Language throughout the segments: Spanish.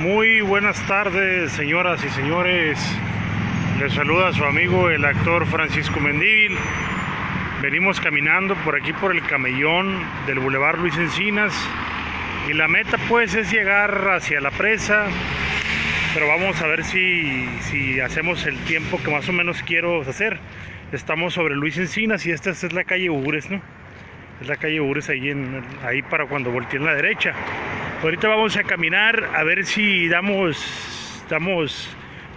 Muy buenas tardes, señoras y señores. Les saluda su amigo el actor Francisco Mendívil. Venimos caminando por aquí por el camellón del Boulevard Luis Encinas y la meta pues es llegar hacia la presa, pero vamos a ver si, si hacemos el tiempo que más o menos quiero hacer. Estamos sobre Luis Encinas y esta es la calle Ures, ¿no? Es la calle Ures ahí, en, ahí para cuando volteen a la derecha. Ahorita vamos a caminar a ver si damos, damos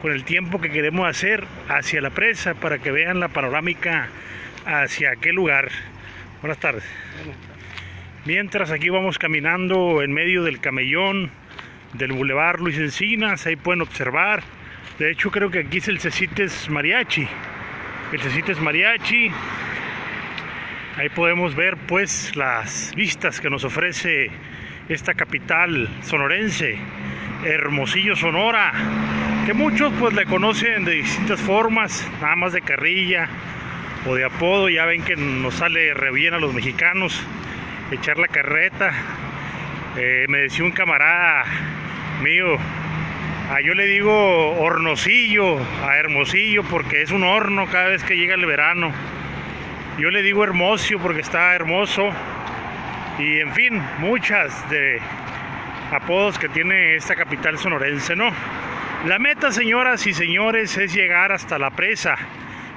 con el tiempo que queremos hacer hacia la presa para que vean la panorámica hacia aquel lugar. Buenas tardes. Mientras aquí vamos caminando en medio del camellón del Boulevard Luis Encinas, ahí pueden observar. De hecho creo que aquí es el Cecites Mariachi. El Cecites Mariachi. Ahí podemos ver pues las vistas que nos ofrece esta capital sonorense, Hermosillo, Sonora, que muchos pues le conocen de distintas formas, nada más de carrilla o de apodo, ya ven que nos sale re bien a los mexicanos echar la carreta. Eh, me decía un camarada mío, a yo le digo hornocillo a Hermosillo porque es un horno cada vez que llega el verano. Yo le digo hermoso porque está hermoso y en fin, muchas de apodos que tiene esta capital sonorense, ¿no? La meta, señoras y señores, es llegar hasta la presa.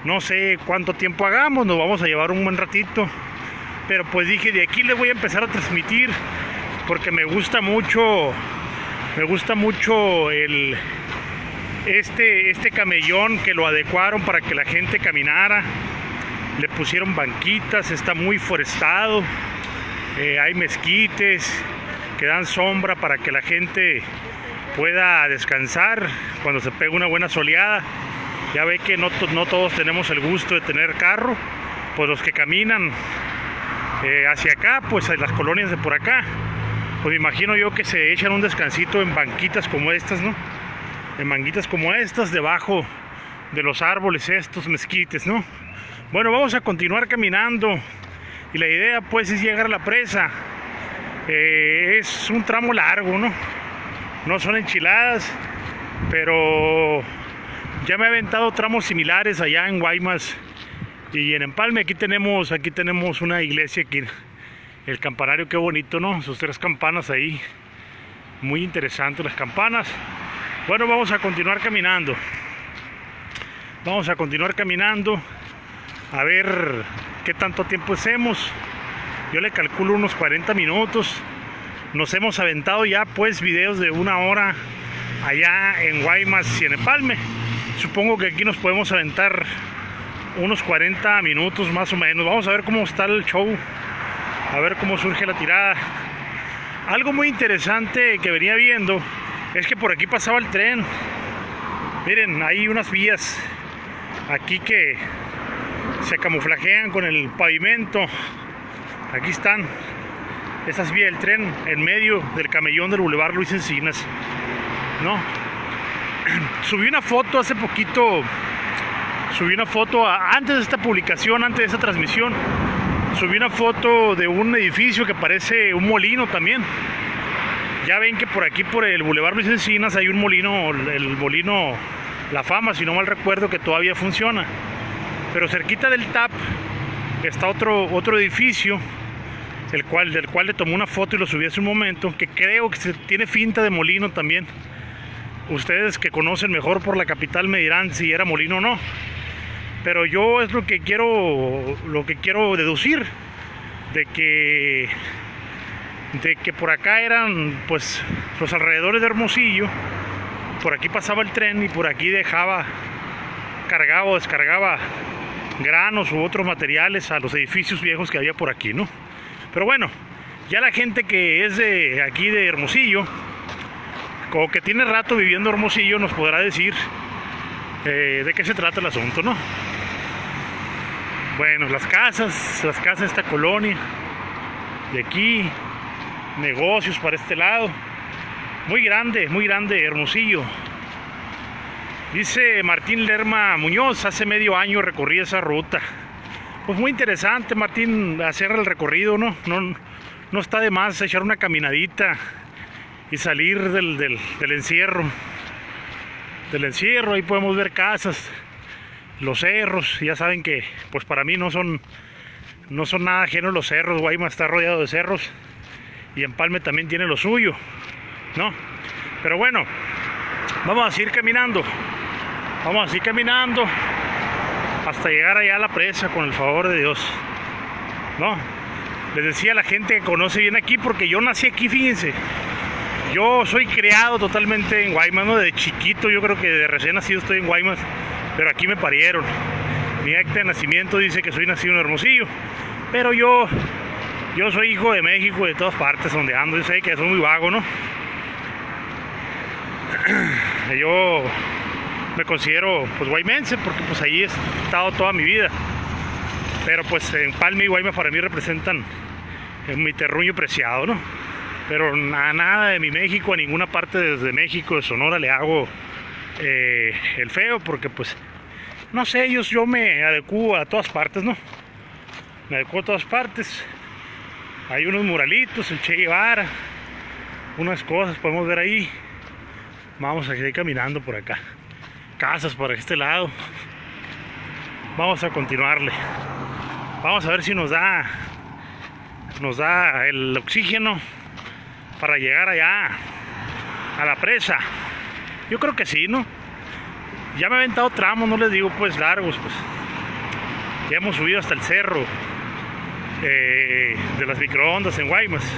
No sé cuánto tiempo hagamos, nos vamos a llevar un buen ratito. Pero pues dije, de aquí le voy a empezar a transmitir porque me gusta mucho me gusta mucho el este este camellón que lo adecuaron para que la gente caminara. Le pusieron banquitas, está muy forestado. Eh, hay mezquites que dan sombra para que la gente pueda descansar cuando se pega una buena soleada. Ya ve que no, todos tenemos el gusto de tener carro, pues los que caminan eh, hacia acá, pues las colonias de por acá, pues imagino yo que se echan un descansito en banquitas como estas, ¿no? En banquitas como estas, debajo de los árboles estos mezquites, ¿no? Bueno, vamos a continuar caminando y la idea pues es llegar a la presa. Eh, es un tramo largo, ¿no? No son enchiladas, pero ya me he aventado tramos similares allá en Guaymas y en Empalme. Aquí tenemos, aquí tenemos una iglesia aquí, el campanario, qué bonito, ¿no? Sus tres campanas ahí, muy interesantes las campanas. Bueno, vamos a continuar caminando. Vamos a continuar caminando a ver qué tanto tiempo hacemos. Yo le calculo unos 40 minutos. Nos hemos aventado ya pues videos de una hora allá en Guaymas y en Empalme. Supongo que aquí nos podemos aventar unos 40 minutos más o menos. Vamos a ver cómo está el show. A ver cómo surge la tirada. Algo muy interesante que venía viendo es que por aquí pasaba el tren. Miren, hay unas vías aquí que se camuflajean con el pavimento. Aquí están esas vías del tren en medio del camellón del Boulevard Luis Encinas. ¿No? Subí una foto hace poquito. Subí una foto antes de esta publicación, antes de esta transmisión. Subí una foto de un edificio que parece un molino también. Ya ven que por aquí, por el Boulevard Luis Encinas, hay un molino, el molino La Fama, si no mal recuerdo, que todavía funciona pero cerquita del TAP está otro, otro edificio el cual, del cual le tomó una foto y lo subí hace un momento, que creo que tiene finta de molino también. Ustedes que conocen mejor por la capital me dirán si era molino o no. Pero yo es lo que quiero, lo que quiero deducir, de que, de que por acá eran pues los alrededores de Hermosillo, por aquí pasaba el tren y por aquí dejaba, cargaba o descargaba granos u otros materiales a los edificios viejos que había por aquí, ¿no? Pero bueno, ya la gente que es de aquí de Hermosillo, como que tiene rato viviendo Hermosillo, nos podrá decir eh, de qué se trata el asunto, ¿no? Bueno, las casas, las casas de esta colonia, de aquí, negocios para este lado, muy grande, muy grande Hermosillo. Dice Martín Lerma Muñoz, hace medio año recorrí esa ruta. Pues muy interesante, Martín, hacer el recorrido, ¿no? No, no está de más echar una caminadita y salir del, del, encierro. Del encierro, ahí podemos ver casas, los cerros, ya saben que pues para mí no son no son nada ajenos los cerros, Guaymas está rodeado de cerros y Empalme también tiene lo suyo, ¿no? Pero bueno, vamos a seguir caminando, vamos a seguir caminando hasta llegar allá a la presa con el favor de Dios, ¿no? Les decía a la gente que conoce bien aquí porque yo nací aquí, fíjense. Yo soy criado totalmente en Guaymas, ¿no? De chiquito, yo creo que de recién nacido estoy en Guaymas, pero aquí me parieron. Mi acta de nacimiento dice que soy nacido en Hermosillo, pero yo yo soy hijo de México, de todas partes donde ando, yo sé que soy muy vago, ¿no? Yo me considero pues guaymense porque pues ahí he estado toda mi vida. Pero pues en Palma y Guaymas para mí representan mi terruño preciado, ¿no? Pero a nada de mi México, a ninguna parte desde México, de Sonora le hago eh, el feo porque pues no sé, ellos yo me adecuo a todas partes, ¿no? Me adecuo a todas partes. Hay unos muralitos, el Che Guevara, unas cosas podemos ver ahí. Vamos a seguir caminando por acá. Casas por este lado. Vamos a continuarle. Vamos a ver si nos da nos da el oxígeno para llegar allá a la presa. Yo creo que sí, ¿no? Ya me he aventado tramos, no les digo pues largos, pues. Ya hemos subido hasta el cerro eh, de las microondas en Guaymas.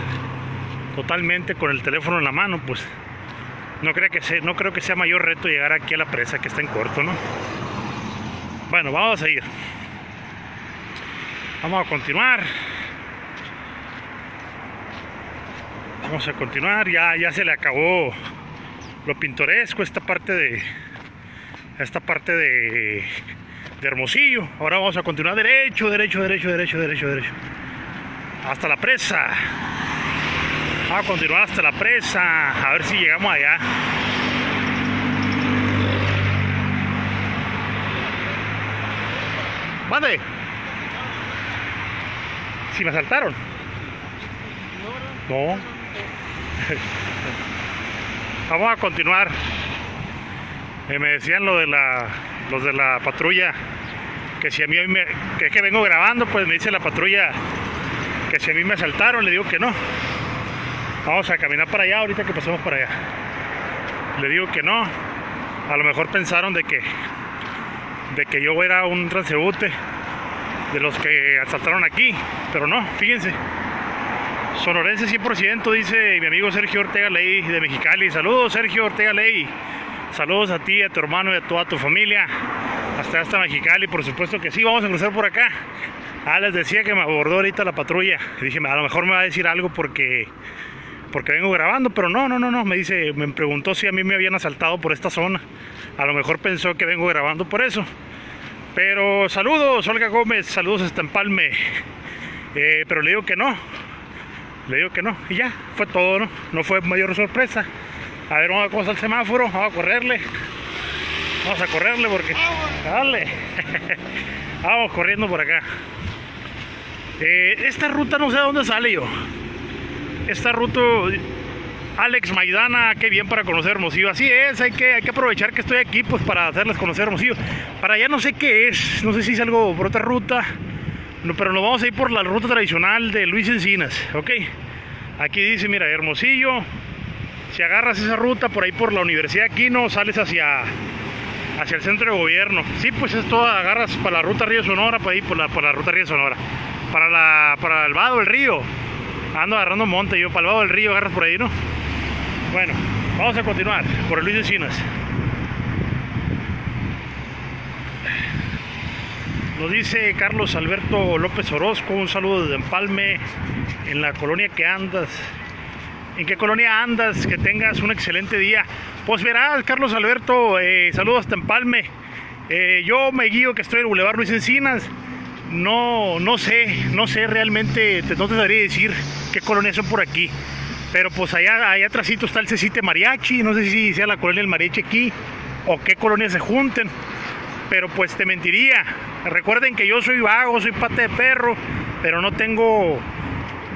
Totalmente con el teléfono en la mano, pues. No creo, que sea, mayor reto llegar aquí a la presa que está en corto, ¿no? Bueno, vamos a ir. Vamos a continuar. Vamos a continuar. Ya, ya se le acabó lo pintoresco esta parte de esta parte de, de Hermosillo. Ahora vamos a continuar derecho, derecho, derecho, derecho, derecho, derecho. Hasta la presa. Vamos a continuar hasta la presa. A ver si llegamos allá. Mande. Si me asaltaron. No. Vamos a continuar. Eh, me decían lo de la, los de la patrulla que si a mí me, que, que vengo grabando, pues me dice la patrulla que si a mí me asaltaron, le digo que no. Vamos a caminar para allá ahorita que pasemos para allá. Le digo que no. A lo mejor pensaron de que de que yo era un transeúnte de los que asaltaron aquí, pero no, fíjense. Sonorense 100%, dice mi amigo Sergio Ortega Ley de Mexicali. Saludos, Sergio Ortega Ley. Saludos a ti, a tu hermano y a toda tu familia. Hasta hasta Mexicali, por supuesto que sí. Vamos a cruzar por acá. Ah, les decía que me abordó ahorita la patrulla. Dije, a lo mejor me va a decir algo porque porque vengo grabando, pero no, no, no, no. Me dice, me preguntó si a mí me habían asaltado por esta zona. A lo mejor pensó que vengo grabando por eso. Pero saludos, Olga Gómez, saludos hasta Empalme. Eh, pero le digo que no. Le digo que no. Y ya, fue todo, ¿no? No fue mayor sorpresa. A ver, vamos a cómo el semáforo, vamos a correrle. Vamos a correrle porque. Dale. vamos corriendo por acá. Eh, esta ruta no sé de dónde sale yo. Esta ruta. Alex Maidana, qué bien para conocer Hermosillo. Así es, hay que, hay que aprovechar que estoy aquí pues para hacerles conocer Hermosillo. Para allá no sé qué es, no sé si es algo por otra ruta, no, pero nos vamos a ir por la ruta tradicional de Luis Encinas, ¿ok? Aquí dice, mira, Hermosillo, si agarras esa ruta por ahí por la Universidad de Aquino, sales hacia, hacia el centro de gobierno. Sí, pues esto agarras para la ruta Río Sonora, por ahí por la, por la ruta Río Sonora. Para, la, para el vado del río, ando agarrando monte yo, para el del río agarras por ahí, ¿no? Bueno, vamos a continuar por el Luis Encinas. Nos dice Carlos Alberto López Orozco, un saludo desde Empalme, en la colonia que andas. ¿En qué colonia andas? Que tengas un excelente día. Pues verás, Carlos Alberto, eh, saludos hasta Empalme. Eh, yo me guío que estoy en el Boulevard Luis Encinas. No, no sé, no sé realmente, te, no te sabría decir qué colonias son por aquí. Pero pues allá, allá atrásito está el Cecite Mariachi, no sé si sea la colonia del Mariachi aquí o qué colonias se junten. Pero pues te mentiría. Recuerden que yo soy vago, soy pata de perro, pero no tengo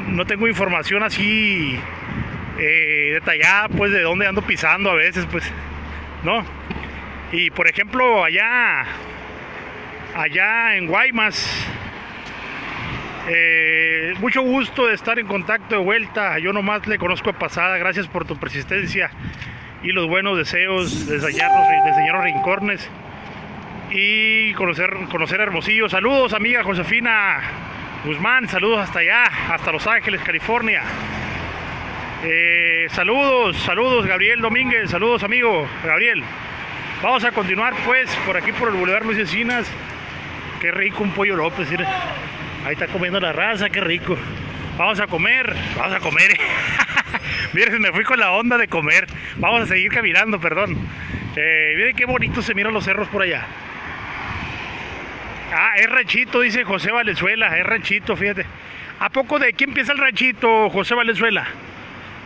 no tengo información así eh, detallada, pues de dónde ando pisando a veces, pues, ¿no? Y por ejemplo, allá, allá en Guaymas, eh, mucho gusto de estar en contacto de vuelta. Yo nomás le conozco de pasada. Gracias por tu persistencia y los buenos deseos de señor Rincornes y conocer, conocer Hermosillo. Saludos, amiga Josefina Guzmán. Saludos hasta allá, hasta Los Ángeles, California. Eh, saludos, saludos, Gabriel Domínguez. Saludos, amigo Gabriel. Vamos a continuar, pues, por aquí por el Boulevard Luis Encinas. Qué rico un pollo López, Ahí está comiendo la raza, qué rico. Vamos a comer, vamos a comer. miren, me fui con la onda de comer. Vamos a seguir caminando, perdón. Eh, miren qué bonito se miran los cerros por allá. Ah, es ranchito, dice José Valenzuela, es ranchito, fíjate. ¿A poco de aquí empieza el ranchito, José Valenzuela?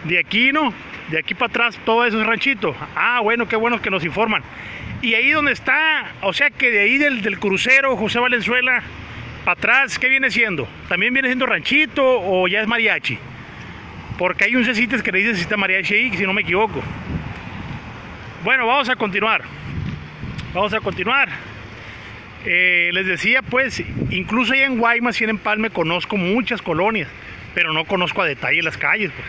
De aquí, ¿no? De aquí para atrás todo eso es ranchito. Ah, bueno, qué bueno que nos informan. Y ahí donde está, o sea que de ahí del, del crucero, José Valenzuela, atrás, ¿qué viene siendo? ¿También viene siendo ranchito o ya es mariachi? Porque hay un cecites que le dice está mariachi ahí, si no me equivoco. Bueno, vamos a continuar. Vamos a continuar. Eh, les decía, pues, incluso allá en Guaymas y en Empalme conozco muchas colonias, pero no conozco a detalle las calles. Pues.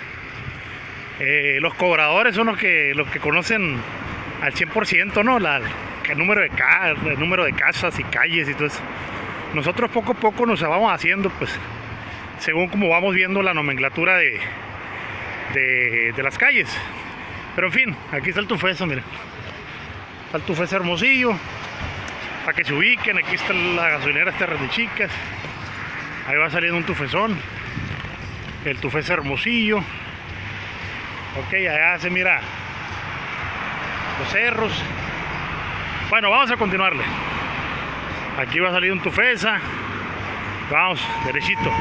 Eh, los cobradores son los que, los que conocen al 100%, ¿no? La, el, número de de casas y calles y todo eso. Nosotros poco a poco nos vamos haciendo, pues, según como vamos viendo la nomenclatura de, de, las calles. Pero en fin, aquí está el tufeso, miren. Está el tufeso hermosillo. Para que se ubiquen, aquí está la gasolinera Terras de Chicas. Ahí va saliendo un tufezón. El tufeso hermosillo. Ok, allá se mira los cerros. Bueno, vamos a continuarle. Aquí va a salir un tufesa. Vamos, derechito.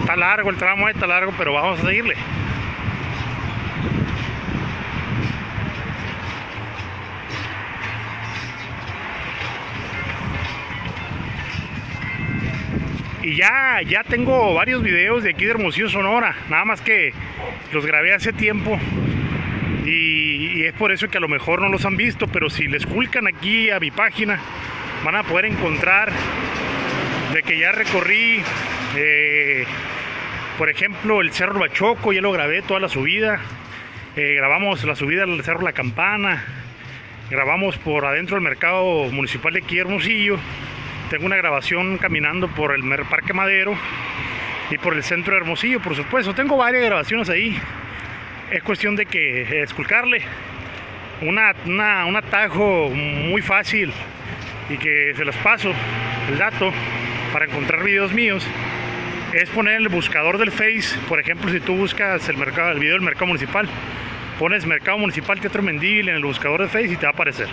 Está largo el tramo, está largo, pero vamos a seguirle. Y ya, ya tengo varios videos de aquí de Hermosillo, Sonora, nada más que los grabé hace tiempo. Y, es por eso que a lo mejor no los han visto, pero si les culcan aquí a mi página, van a poder encontrar de que ya recorrí, eh, por ejemplo, el Cerro Bachoco, ya lo grabé toda la subida, eh, grabamos la subida al Cerro La Campana, grabamos por adentro del mercado municipal de aquí Hermosillo, tengo una grabación caminando por el Parque Madero y por el centro de Hermosillo, por supuesto, tengo varias grabaciones ahí, es cuestión de que esculcarle una, un atajo muy fácil y que se los paso el dato para encontrar videos míos es poner el buscador del Face, por ejemplo, si tú buscas el video del mercado municipal, pones mercado municipal Teatro Mendívil en el buscador de Face y te va a aparecer.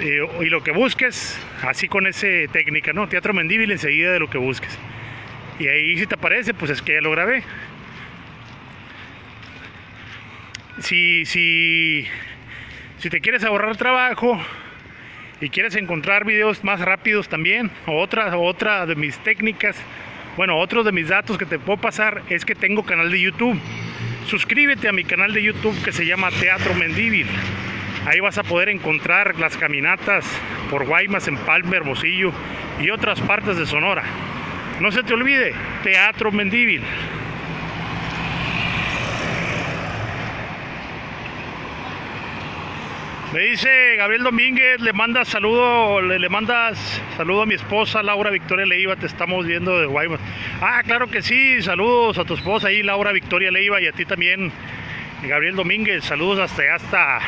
Y lo que busques, así con esa técnica, ¿no? Teatro Mendívil enseguida de lo que busques. Y ahí si te aparece, pues es que ya lo grabé si, si, si te quieres ahorrar trabajo y quieres encontrar videos más rápidos también, otra, otra de mis técnicas, bueno, otro de mis datos que te puedo pasar es que tengo canal de YouTube. Suscríbete a mi canal de YouTube que se llama Teatro Mendívil. Ahí vas a poder encontrar las caminatas por Guaymas, en Palmer, Hermosillo y otras partes de Sonora. No se te olvide, Teatro Mendívil. Me dice Gabriel Domínguez, le manda saludo, le, mandas saludo a mi esposa Laura Victoria Leiva, te estamos viendo de Guaymas. Ah, claro que sí, saludos a tu esposa ahí, Laura Victoria Leiva, y a ti también, Gabriel Domínguez, saludos hasta hasta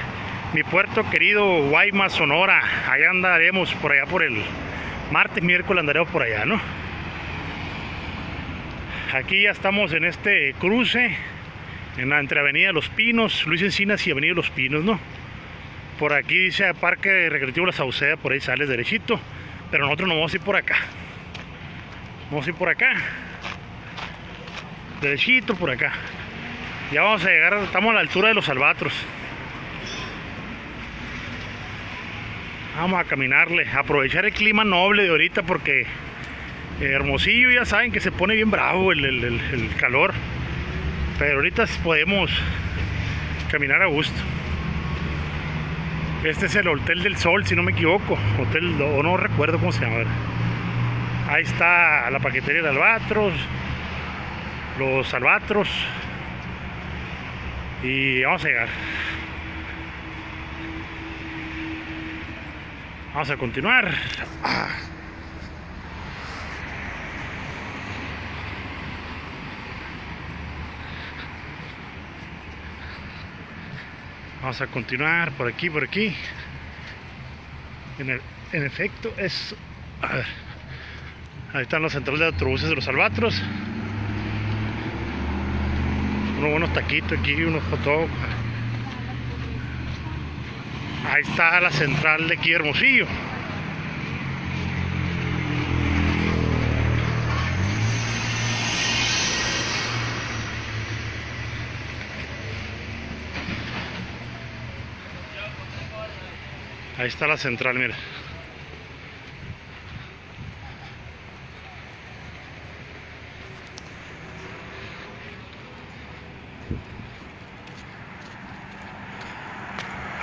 mi puerto querido Guaymas, Sonora. Allá andaremos por allá por el martes, miércoles andaremos por allá, ¿no? Aquí ya estamos en este cruce, en la entre Avenida Los Pinos, Luis Encinas y Avenida Los Pinos, ¿no? Por aquí dice Parque Recreativo La Sauceda, por ahí sales derechito. Pero nosotros nos vamos a ir por acá. Vamos a ir por acá. Derechito por acá. Ya vamos a llegar, estamos a la altura de los albatros. Vamos a caminarle, aprovechar el clima noble de ahorita porque Hermosillo, ya saben que se pone bien bravo el, el- el- calor. Pero ahorita podemos caminar a gusto. Este es el Hotel del Sol, si no me equivoco. Hotel, o no recuerdo cómo se llama. Ahí está la paquetería de albatros, los albatros. Y vamos a llegar. Vamos a continuar. Vamos a continuar por aquí, por aquí. En, el- en efecto, es. A ver. Ahí están los centrales de autobuses de los albatros. Unos buenos taquitos aquí, unos hot. Ahí está la central de aquí. Ahí está la central, mira.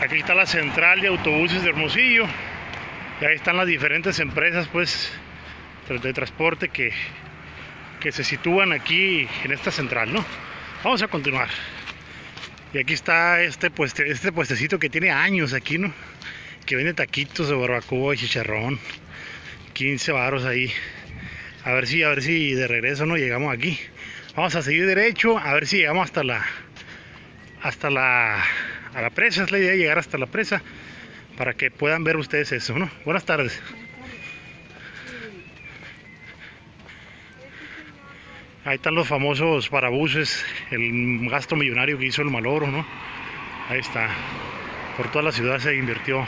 Aquí está la central de autobuses de Hermosillo. Y ahí están las diferentes empresas, pues, de transporte que, que se sitúan aquí en esta central, ¿no? Vamos a continuar. Y aquí está este, este puestecito que tiene años aquí, ¿no? Que vende taquitos de barbacoa y chicharrón. 15 varos ahí. A ver si, a ver si de regreso no llegamos aquí. Vamos a seguir derecho, a ver si llegamos hasta la hasta la a la presa, es la idea llegar hasta la presa para que puedan ver ustedes eso, ¿no? Buenas tardes. Ahí están los famosos parabuses, el gasto millonario que hizo el Maloro, ¿no? Ahí está. Por toda la ciudad se invirtió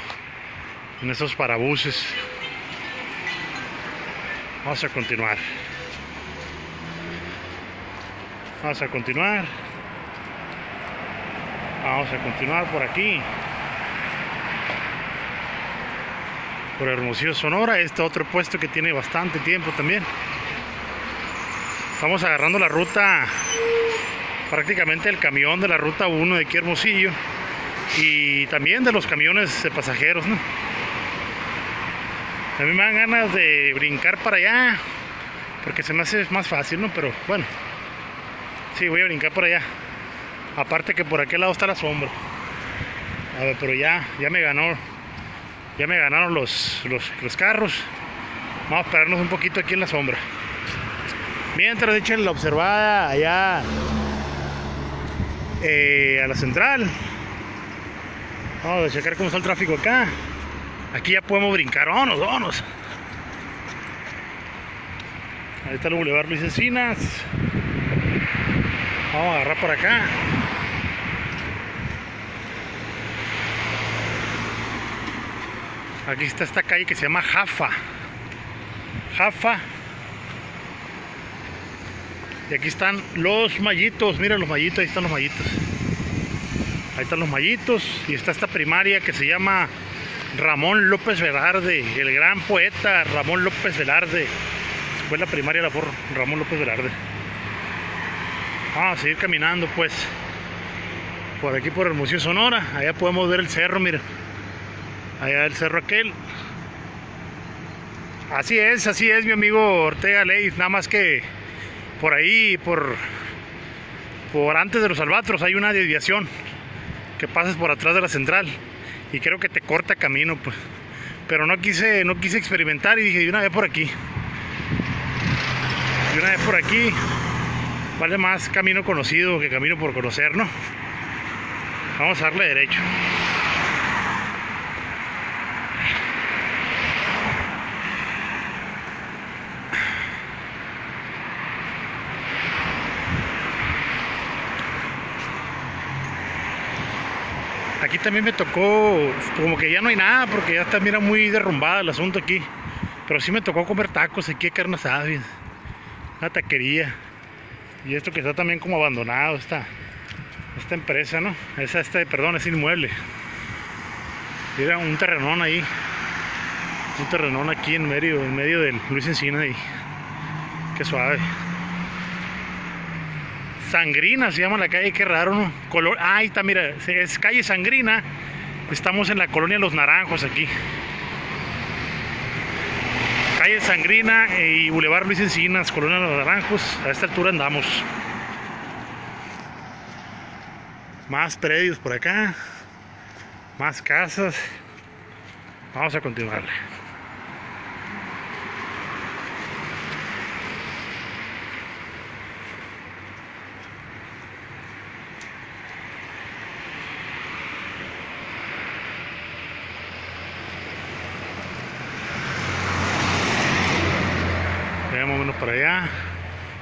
en esos parabuses. Vamos a continuar. Vamos a continuar. Vamos a continuar por aquí. Por Hermosillo, Sonora. Este otro puesto que tiene bastante tiempo también. Estamos agarrando la ruta, prácticamente el camión de la ruta 1 de aquí Hermosillo. Y también de los camiones de pasajeros, ¿no? A mí me dan ganas de brincar para allá, porque se me hace más fácil, ¿no? Pero bueno, sí, voy a brincar por allá. Aparte que por aquel lado está la sombra. A ver, pero ya, ya me ganó, ya me ganaron los, los, los carros. Vamos a esperarnos un poquito aquí en la sombra. Mientras echen la observada allá eh, a la central. Vamos a checar cómo está el tráfico acá. Aquí ya podemos brincar. Vámonos, vámonos. Ahí está el Boulevard Luis Encinas. Vamos a agarrar por acá. Aquí está esta calle que se llama Jafa. Jafa. Y aquí están los mallitos. Mira los mallitos, ahí están los mallitos. Ahí están los mallitos. Y está esta primaria que se llama Ramón López Velarde. El gran poeta Ramón López Velarde. Escuela primaria la por Ramón López Velarde. Vamos a seguir caminando pues. Por aquí por Hermosillo Sonora. Allá podemos ver el cerro, mira. Allá el cerro aquel. Así es, así es mi amigo Ortega Ley. Nada más que por ahí, por, por antes de los albatros, hay una desviación que pasas por atrás de la central y creo que te corta camino, pues. Pero no quise, no quise experimentar y dije, de una vez por aquí. De una vez por aquí. Vale más camino conocido que camino por conocer, ¿no? Vamos a darle derecho. También me tocó, como que ya no hay nada, porque ya está, mira, muy derrumbada el asunto aquí. Pero sí me tocó comer tacos aquí, carne asada. Una taquería. Y esto que está también como abandonado, esta, esta empresa, ¿no? Esa, este, perdón, es inmueble. Mira, un terrenón ahí. Un terrenón aquí en medio, en medio del Luis Encina ahí. Qué suave. Sangrina se llama la calle, qué raro, ¿no? Color, ah, ahí está, mira, es calle Sangrina. Estamos en la colonia Los Naranjos aquí. Calle Sangrina y Boulevard Luis Encinas, colonia Los Naranjos. A esta altura andamos. Más predios por acá. Más casas. Vamos a continuarle. Veamos menos para allá.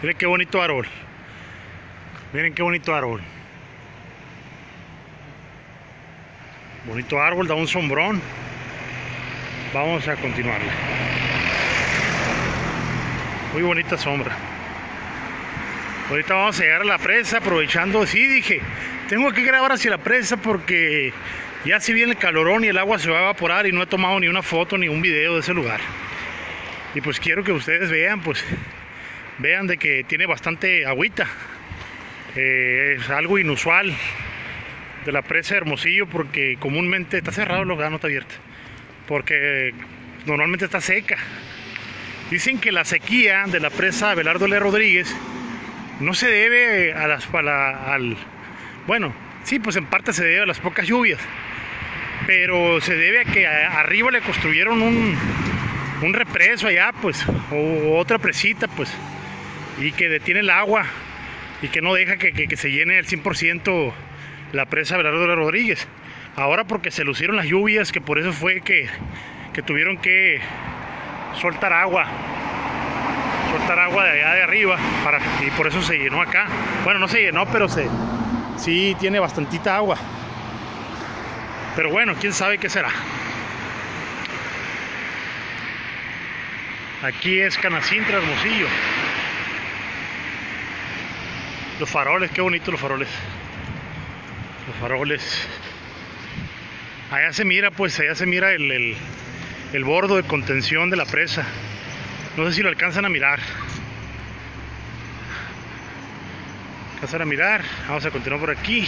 Miren qué bonito árbol. Miren qué bonito árbol. Bonito árbol, da un sombrón. Vamos a continuarle. Muy bonita sombra. Ahorita vamos a llegar a la presa aprovechando. Sí, dije, tengo que grabar hacia la presa porque ya si viene el calorón y el agua se va a evaporar y no he tomado ni una foto ni un video de ese lugar. Y pues quiero que ustedes vean, pues, vean de que tiene bastante agüita. Eh, es algo inusual de la presa de Hermosillo porque comúnmente está cerrado lugar, no está abierto. Porque normalmente está seca. Dicen que la sequía de la presa Abelardo L. Rodríguez no se debe a las a al bueno, sí, pues en parte se debe a las pocas lluvias, pero se debe a que arriba le construyeron un, un represo allá, pues, o otra presita, pues, y que detiene el agua y que no deja que, que- se llene al 100% la presa Abelardo L. Rodríguez. Ahora porque se lucieron las lluvias, que por eso fue que, que tuvieron que soltar agua soltar agua de allá de arriba para, y por eso se llenó acá. Bueno, no se llenó, pero se sí tiene bastantita agua. Pero bueno, quién sabe qué será. Aquí es Canacintra, Hermosillo. Los faroles, qué bonitos los faroles. Los faroles. Allá se mira, pues, allá se mira el, el, el bordo de contención de la presa. No sé si lo alcanzan a mirar. Alcanzan a mirar. Vamos a continuar por aquí.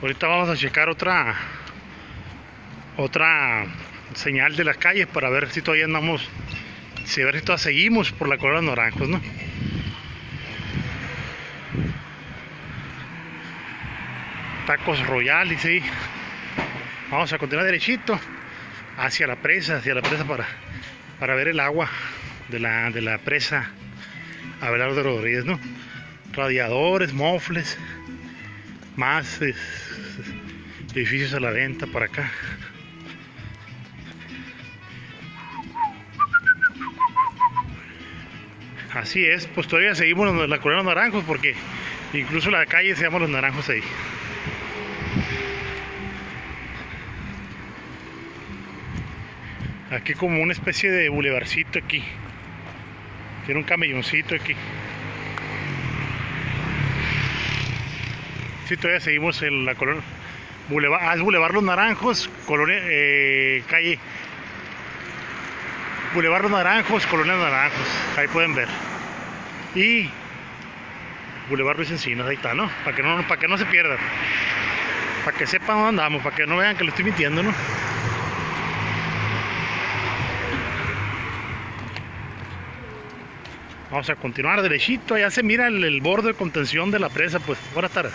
Ahorita vamos a checar otra otra señal de las calles para ver si todavía andamos, si ver si todavía seguimos por la colonia Naranjos, ¿no? Tacos Royal, dice ahí. Vamos a continuar derechito hacia la presa, hacia la presa para, para ver el agua de la, de la presa Abelardo Rodríguez, ¿no? Radiadores, mofles, más edificios a la venta por acá. Así es, pues todavía seguimos la colonia Los Naranjos porque incluso la calle se llama Los Naranjos ahí. Aquí como una especie de bulevarcito aquí. Tiene un camelloncito aquí. Sí, todavía seguimos en la colonia. Ah, es Boulevard Los Naranjos, colonia, eh, calle. Boulevard Los Naranjos, Colonia Los Naranjos. Ahí pueden ver. Y Boulevard Luis Encinas, ahí está, ¿no? Para que no, para que no se pierdan. Para que sepan dónde andamos, para que no vean que le estoy mintiendo, ¿no? Vamos a continuar derechito, allá se mira el, el borde de contención de la presa, pues buenas tardes.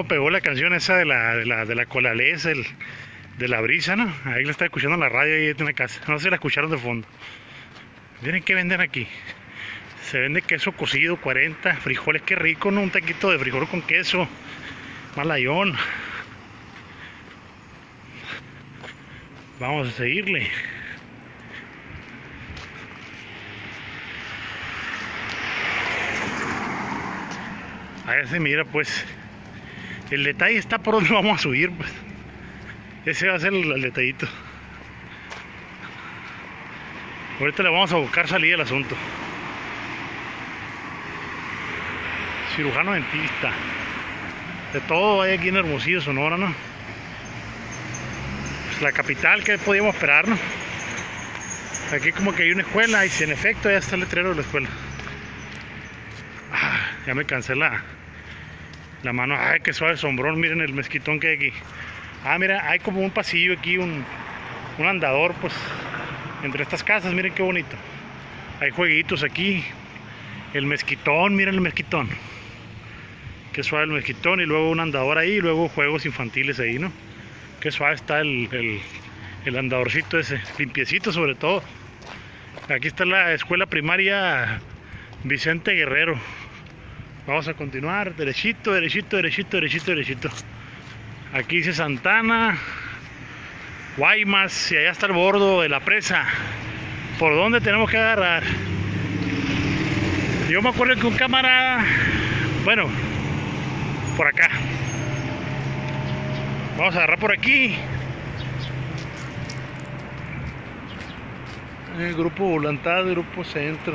¿Cómo pegó la canción esa de la, de la, de la colalés, el, de la brisa, no? Ahí la está escuchando en la radio ahí en la casa. No sé si la escucharon de fondo. Miren qué venden aquí. Se vende queso cocido, 40, frijoles, qué rico, ¿no? Un taquito de frijol con queso, malayón. Vamos a seguirle. Ahí se mira pues. El detalle está por donde vamos a subir, pues. Ese va a ser el, el detallito. Ahorita le vamos a buscar salida al asunto. Cirujano dentista. De todo hay aquí en Hermosillo, Sonora, ¿no? Pues la capital, que podíamos esperar, no? Aquí como que hay una escuela y si en efecto ya está el letrero de la escuela. Ah, ya me cansé la, la mano. Ay, qué suave sombrón. Miren el mezquitón que hay aquí. Ah, mira, hay como un pasillo aquí, un, un andador, pues, entre estas casas. Miren qué bonito. Hay jueguitos aquí. El mezquitón, miren el mezquitón. Qué suave el mezquitón. Y luego un andador ahí. Y luego juegos infantiles ahí, ¿no? Qué suave está el, el, el andadorcito ese. Limpiecito sobre todo. Aquí está la escuela primaria Vicente Guerrero. Vamos a continuar, derechito, derechito, derechito, derechito, derechito. Aquí dice Santana, Guaymas, y allá está el bordo de la presa. ¿Por dónde tenemos que agarrar? Yo me acuerdo que un camarada, bueno, por acá. Vamos a agarrar por aquí. El grupo Voluntad, grupo Centro.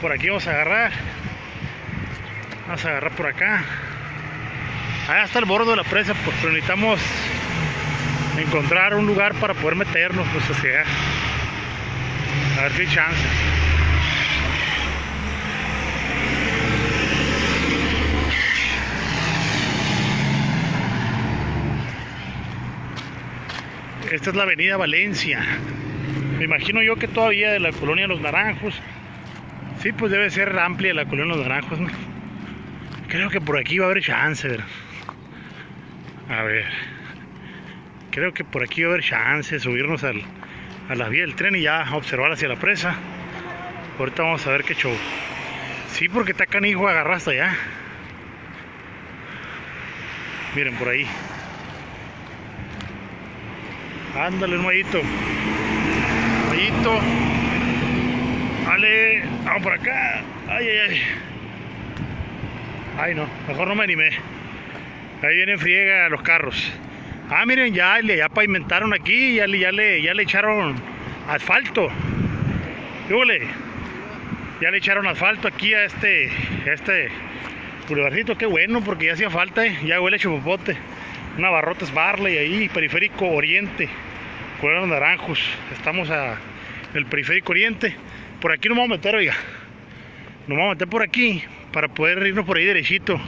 Por aquí vamos a agarrar. Vamos a agarrar por acá. Allá está el bordo de la presa, pues pero necesitamos encontrar un lugar para poder meternos pues hacia. A ver si hay chance. Esta es la avenida Valencia. Me imagino yo que todavía de la colonia Los Naranjos. Sí, pues debe ser amplia la colonia Los Naranjos, ¿no? Creo que por aquí va a haber chance. A ver. Creo que por aquí va a haber chance de subirnos al, a la vía del tren y ya observar hacia la presa. Ahorita vamos a ver qué show. Sí, porque está canijo agarrar hasta allá. Miren por ahí. Ándale, un mallito. Mallito. Vale, vamos por acá. Ay, ay, ay. Ay, no, mejor no me animé. Ahí vienen friega los carros. Ah, miren, ya, ya pavimentaron aquí, ya ya le, ya le echaron asfalto. Yúbele. Ya le echaron asfalto aquí a este, este bulevarcito, qué bueno, porque ya hacía falta, ¿eh? ya huele chupopote. Una barrotes Barley ahí, periférico oriente, con los naranjos. Estamos a el periférico oriente. Por aquí nos vamos a meter, oiga. Nos vamos a meter por aquí para poder irnos por ahí derechito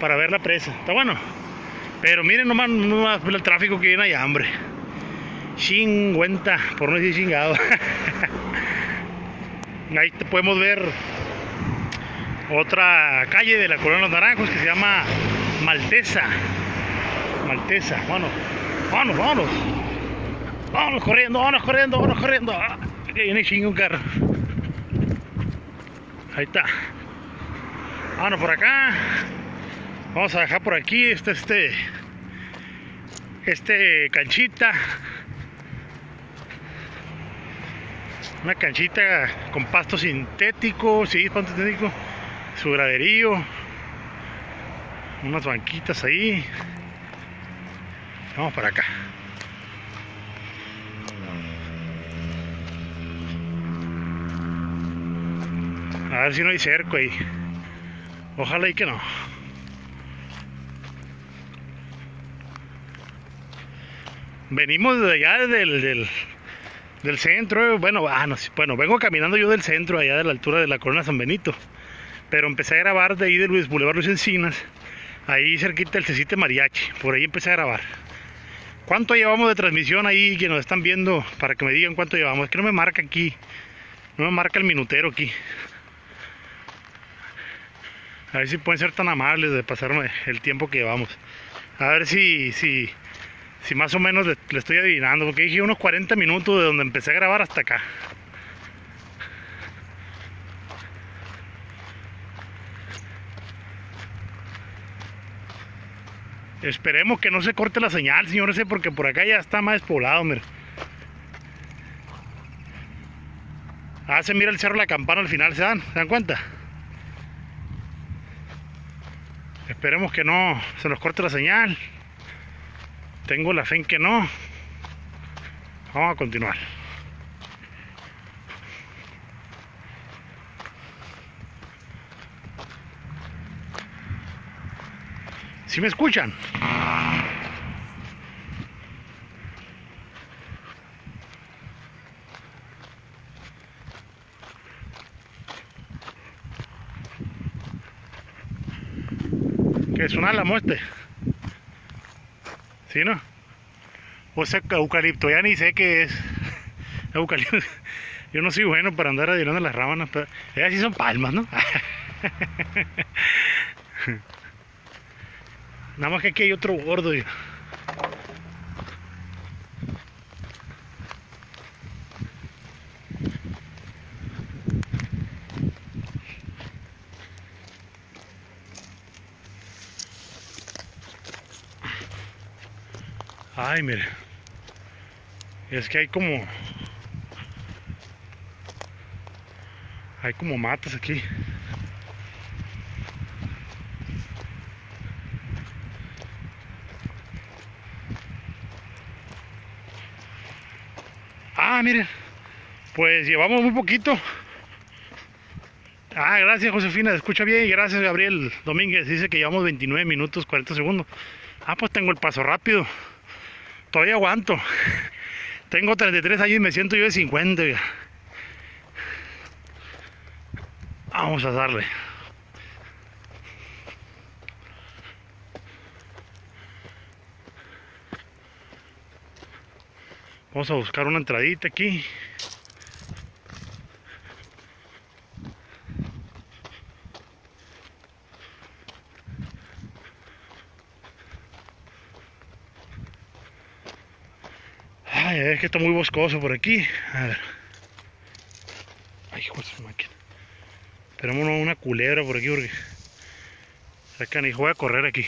para ver la presa. Está bueno. Pero miren nomás, nomás el tráfico que viene allá, hombre. Chingüenta, por no decir chingado. Ahí podemos ver otra calle de la Colonia Los Naranjos que se llama Maltesa. Maltesa, bueno, vámonos, vámonos. Vámonos corriendo, vámonos corriendo, vámonos corriendo. Ah, que viene chingo un carro. Ahí está. Vámonos por acá. Vamos a dejar por aquí este, este, este canchita. Una canchita con pasto sintético, sí, pasto sintético. Su graderío. Unas banquitas ahí. Vamos para acá. A ver si no hay cerco ahí. Ojalá y que no. Venimos de allá del, del, del centro. Bueno, ah, no, bueno, vengo caminando yo del centro, allá de la altura de la Corona San Benito. Pero empecé a grabar de ahí de Luis Boulevard Luis Encinas. Ahí cerquita del Cecite Mariachi. Por ahí empecé a grabar. ¿Cuánto llevamos de transmisión ahí que nos están viendo? Para que me digan cuánto llevamos. Es que no me marca aquí. No me marca el minutero aquí. A ver si pueden ser tan amables de pasarme el tiempo que llevamos. A ver si, si, si más o menos le, estoy adivinando. Porque dije unos 40 minutos de donde empecé a grabar hasta acá. Esperemos que no se corte la señal, señores, porque por acá ya está más despoblado, mira. Ah, se mira el cerro la campana al final, ¿se dan? ¿Se dan cuenta? Esperemos que no se nos corte la señal. Tengo la fe en que no. Vamos a continuar. ¿Sí me escuchan? Es un álamo este. ¿Sí, no? O sea, eucalipto, ya ni sé qué es. Eucalipto. Yo no soy bueno para andar admirando las rábanas, pero ellas sí son palmas, ¿no? Nada más que aquí hay otro gordo. Es que hay como. Hay como matas aquí. Ah, miren. Pues llevamos muy poquito. Ah, gracias Josefina, se escucha bien. Gracias Gabriel Domínguez. Dice que llevamos 29 minutos 40 segundos. Ah, pues tengo el paso rápido. Todavía aguanto. Tengo 33 años y me siento yo de 50. oiga. Vamos a darle. Vamos a buscar una entradita aquí. Ay, es que está muy boscoso por aquí. A ver. Ay, hijo de su máquina. Esperemos no una culebra por aquí porque. Acá ni voy a correr aquí.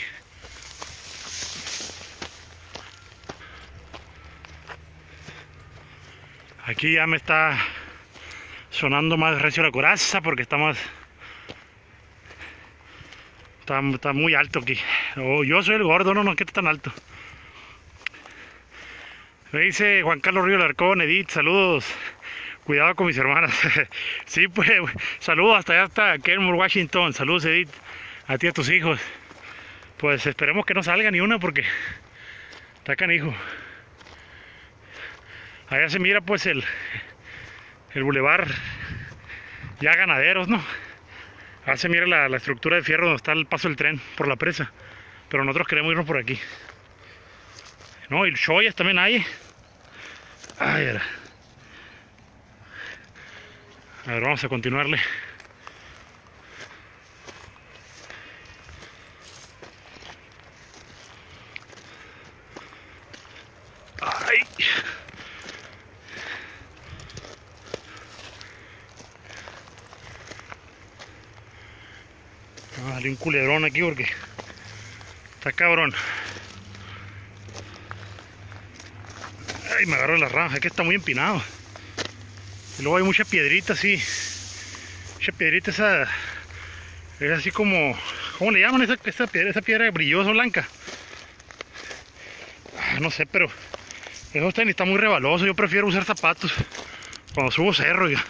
Aquí ya me está sonando más recio la coraza porque está más. Está muy alto aquí. Oh, yo soy el gordo, no, no, que está tan alto. Me dice Juan Carlos Río Larcón, Edith, saludos. Cuidado con mis hermanas. sí, pues, saludos hasta allá, hasta Kenmore, Washington. Saludos, Edith, a ti y a tus hijos. Pues esperemos que no salga ni una porque está canijo. Allá se mira pues el, el bulevar ya ganaderos, ¿no? Allá se mira la, la estructura de fierro donde está el paso del tren por la presa. Pero nosotros queremos irnos por aquí. No, y chollas también hay. Ay, era. A ver, vamos a continuarle. Ay. Vamos a darle un culebrón aquí porque está cabrón. Ay, me agarró la ranja, es que está muy empinado. Y luego hay mucha piedrita así. Mucha piedrita esa. Es así como. ¿Cómo le llaman esa, esa piedra? Esa piedra brillosa blanca. Ah, no sé, pero. Eso tenis está muy rebaloso. Yo prefiero usar zapatos cuando subo cerro. Ya.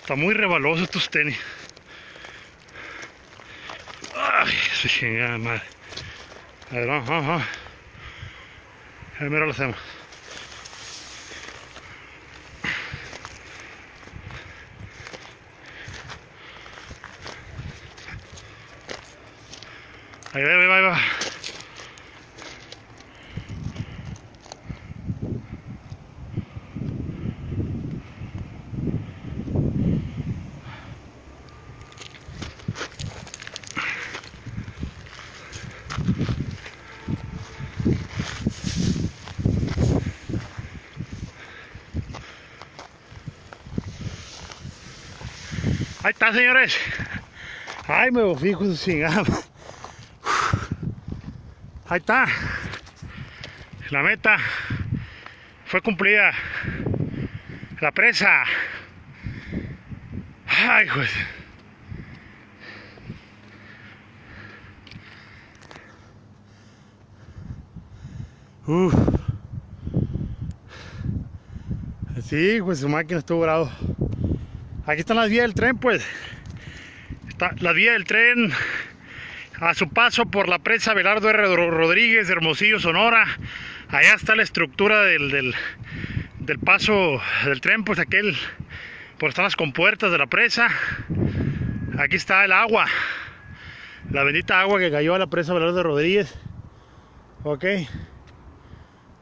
Está muy rebaloso estos tenis. Ay, su chingada madre. A ver, vamos, vamos, vamos. Mira lo hacemos. Ahí va, ahí va, ahí va. Señores. Ay, me fijo su chingada. Ahí está. La meta fue cumplida. La presa. Ay, pues. Uf. Sí, pues su máquina estuvo bravo. Aquí están las vías del tren, pues. Está la vía del tren a su paso por la presa Belardo R. Rodríguez Hermosillo, Sonora. Allá está la estructura del, del, del paso del tren, pues aquel, por están las compuertas de la presa. Aquí está el agua, la bendita agua que cayó a la presa Belardo Rodríguez. Ok.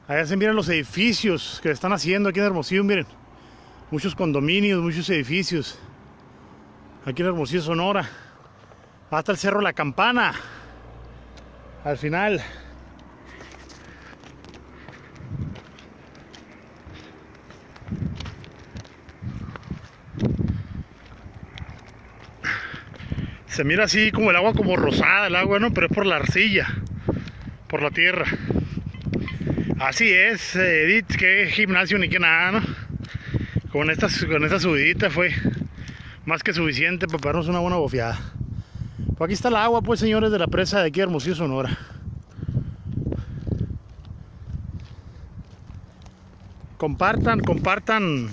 Allá se miran los edificios que están haciendo aquí en Hermosillo, miren. Muchos condominios, muchos edificios. Aquí en Hermosillo, Sonora. Hasta el Cerro La Campana. Al final. Se mira así como el agua como rosada, el agua, ¿no? Pero es por la arcilla, por la tierra. Así es, Edith, que gimnasio ni que nada, ¿no? Con esta, con subidita fue más que suficiente para darnos una buena bofiada. Pues aquí está el agua, pues señores, de la presa de aquí de Hermosillo, Sonora. Compartan, compartan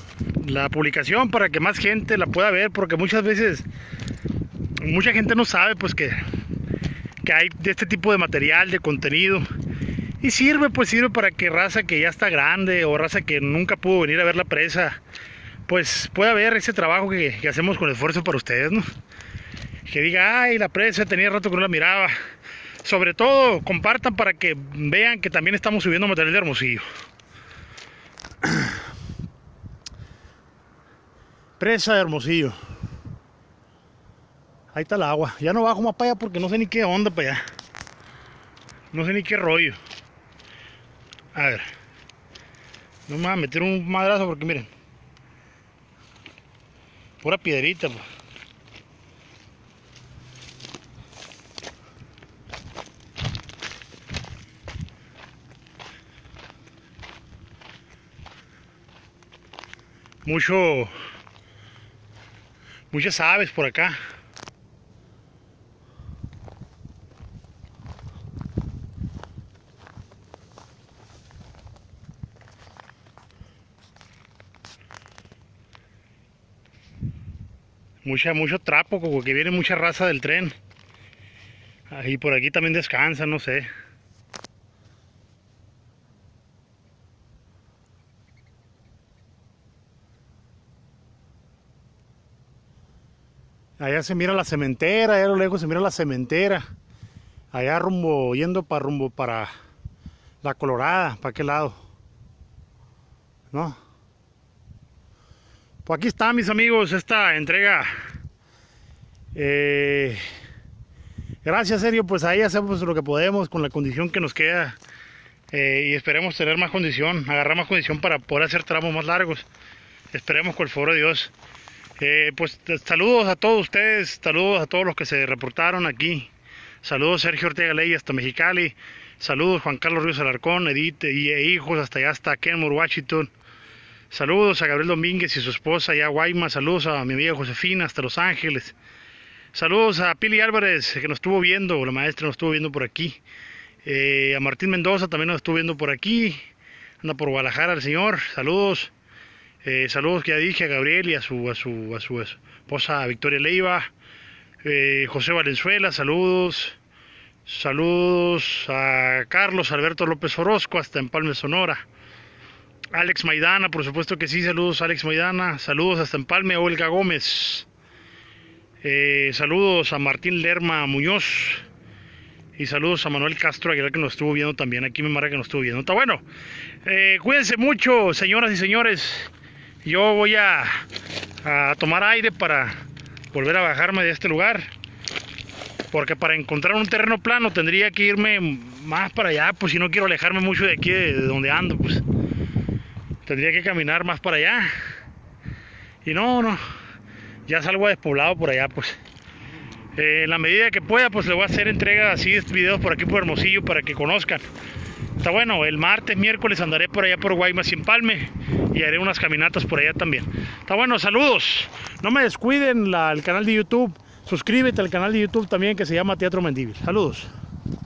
la publicación para que más gente la pueda ver, porque muchas veces mucha gente no sabe pues que, que hay de este tipo de material, de contenido. Y sirve, pues sirve para que raza que ya está grande o raza que nunca pudo venir a ver la presa, pues pueda ver ese trabajo que, hacemos con esfuerzo para ustedes, ¿no? Que diga, ay, la presa tenía rato que no la miraba. Sobre todo, compartan para que vean que también estamos subiendo material de Hermosillo. Presa de Hermosillo. Ahí está el agua. Ya no bajo más para allá porque no sé ni qué onda para allá. No sé ni qué rollo. A ver. No me voy a meter un madrazo porque miren. Pura piedrita. Pues. Mucho... Muchas aves por acá. Mucha, mucho trapo, como que viene mucha raza del tren. Y por aquí también descansa, no sé. Allá se mira la cementera, allá a lo lejos se mira la cementera. Allá rumbo, yendo para rumbo para la Colorada, para qué lado. ¿No? Pues aquí está mis amigos esta entrega. Eh, gracias serio, pues ahí hacemos lo que podemos con la condición que nos queda. Eh, y esperemos tener más condición, agarrar más condición para poder hacer tramos más largos. Esperemos con el favor de Dios. Eh, pues saludos a todos ustedes, saludos a todos los que se reportaron aquí. Saludos Sergio Ortega Ley hasta Mexicali. Saludos Juan Carlos Ríos Alarcón, Edith y hijos hasta allá hasta Kenmore, Washington. Saludos a Gabriel Domínguez y su esposa allá a Guaymas. Saludos a mi amiga Josefina hasta Los Ángeles. Saludos a Pili Álvarez que nos estuvo viendo, la maestra nos estuvo viendo por aquí. Eh, a Martín Mendoza también nos estuvo viendo por aquí. Anda por Guadalajara el señor. Saludos. Eh, saludos que ya dije a Gabriel y a su, a su, a su esposa Victoria Leiva. Eh, José Valenzuela, saludos. Saludos a Carlos Alberto López Orozco hasta Empalme, Sonora. Alex Maidana, por supuesto que sí, saludos Alex Maidana, saludos hasta Empalme, Olga Gómez, eh, saludos a Martín Lerma Muñoz y saludos a Manuel Castro Aguilar que nos estuvo viendo también, aquí me marca que nos estuvo viendo. Está bueno, eh, cuídense mucho señoras y señores, yo voy a, a tomar aire para volver a bajarme de este lugar porque para encontrar un terreno plano tendría que irme más para allá, pues si no quiero alejarme mucho de aquí de donde ando, pues tendría que caminar más para allá. Y no, no, ya salgo despoblado por allá, pues. Eh, en la medida que pueda, pues le voy a hacer entrega así de videos por aquí por Hermosillo para que conozcan. Está bueno, el martes, miércoles andaré por allá por Guaymas y Empalme y haré unas caminatas por allá también. Está bueno, saludos. No me descuiden el canal de YouTube. Suscríbete al canal de YouTube también que se llama Teatro Mendíbil. Saludos.